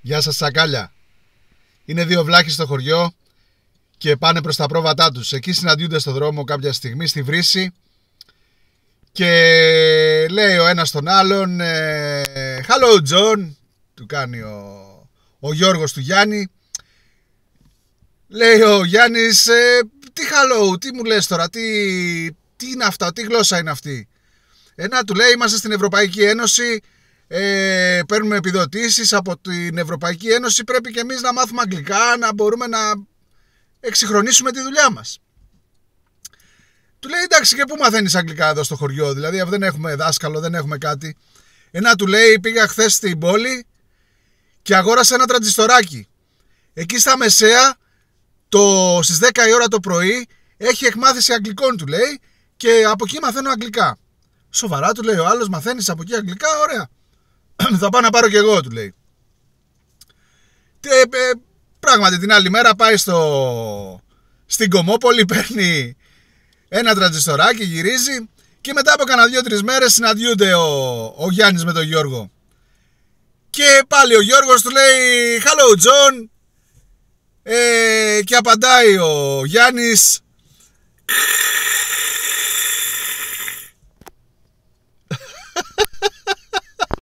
Γεια σας σακάλια. Είναι δύο βλάχοι στο χωριό και πάνε προς τα πρόβατά τους. Εκεί συναντιούνται στο δρόμο κάποια στιγμή στη βρύση και λέει ο ένας τον άλλον ε, Hello John του κάνει ο, ο Γιώργος του Γιάννη λέει ο Γιάννης ε, τι hello, τι μου λες τώρα, τι, τι είναι αυτά, τι γλώσσα είναι αυτή; Ένα του λέει είμαστε στην Ευρωπαϊκή Ένωση ε, παίρνουμε επιδοτήσεις από την Ευρωπαϊκή Ένωση. Πρέπει και εμείς να μάθουμε αγγλικά να μπορούμε να εξυγχρονίσουμε τη δουλειά μας. Του λέει εντάξει και πού μαθαίνεις αγγλικά εδώ στο χωριό δηλαδή δεν έχουμε δάσκαλο δεν έχουμε κάτι ένα του λέει πήγα χθες στην πόλη και αγόρασα ένα τραντζιστοράκι εκεί στα μεσαία το, στις 10 η ώρα το πρωί έχει εκμάθηση αγγλικών του λέει και από εκεί μαθαίνω αγγλικά σοβαρά του λέει ο άλλος μαθαίνεις από εκεί αγγλικά ωραία θα πάω να πάρω κι εγώ του λέει. Και, ε, πράγματι την άλλη μέρα πάει στο, στην Κομόπολη παίρνει ένα τραντζιστοράκι γυρίζει και μετά από κανένα δύο-τρεις μέρες συναντιούνται ο, ο Γιάννης με τον Γιώργο. Και πάλι ο Γιώργος του λέει Hello John ε, και απαντάει ο Γιάννης